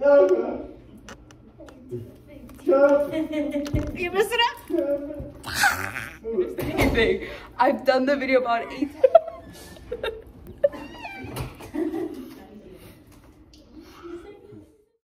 you missed it up? I've done the video about eight times.